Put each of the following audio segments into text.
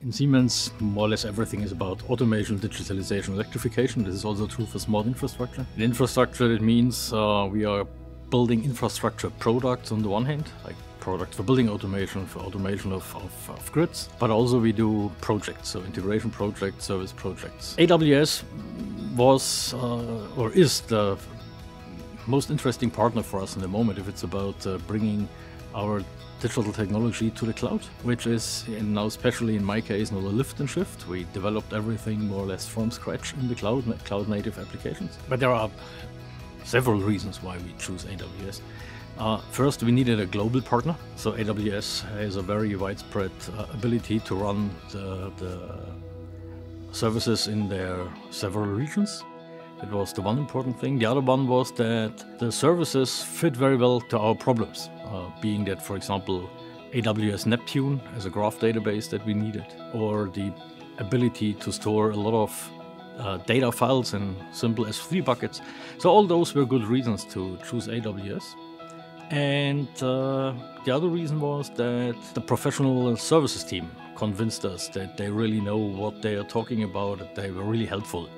In Siemens, more or less everything is about automation, digitalization, electrification. This is also true for smart infrastructure. In infrastructure, it means uh, we are building infrastructure products on the one hand, like products for building automation, for automation of, of, of grids, but also we do projects, so integration projects, service projects. AWS was uh, or is the most interesting partner for us in the moment if it's about uh, bringing our digital technology to the cloud, which is now, especially in my case, not a lift and shift. We developed everything more or less from scratch in the cloud, cloud native applications. But there are several reasons why we choose AWS. Uh, first, we needed a global partner. So AWS has a very widespread uh, ability to run the, the services in their several regions. It was the one important thing. The other one was that the services fit very well to our problems, uh, being that, for example, AWS Neptune as a graph database that we needed, or the ability to store a lot of uh, data files in simple S3 buckets. So all those were good reasons to choose AWS. And uh, the other reason was that the professional services team convinced us that they really know what they are talking about, that they were really helpful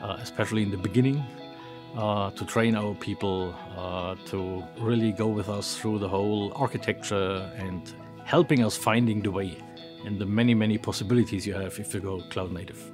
uh, especially in the beginning, uh, to train our people uh, to really go with us through the whole architecture and helping us finding the way and the many, many possibilities you have if you go cloud native.